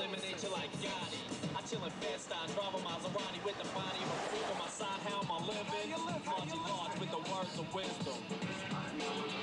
Eliminate you like Gotti. I chill in Bed-Stuy, drive a Maserati with the body of a freak on my side. How am I living? Marching large with the words of wisdom.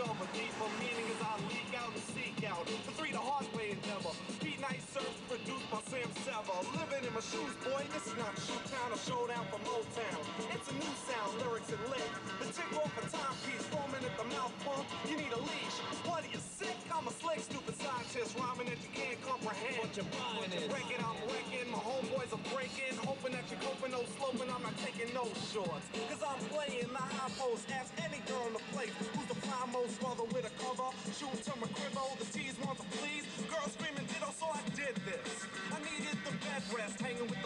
Of a deeper meaning as I leak out and seek out. The three, the hard way endeavor. Beat night search produced by Sam Sever. Living in my shoes, boy, this is not shoot town or showdown for Motown. It's a new sound, lyrics and lit. The tick off a timepiece, foaming at the mouth pump. You need a leash. What are you sick? I'm a slick, stupid scientist, rhyming that you can't comprehend. What you're buying is- Wreck it, I'm wrecking. My homeboys are breaking. Hoping that you're coping, no sloping. I'm not taking no shorts. Cause I'm playing post. Ask any girl in the place who's the most mother with a cover. Shoot to my. The T's want to please. Girls screaming ditto, so I did this. I needed the bed rest. Hanging with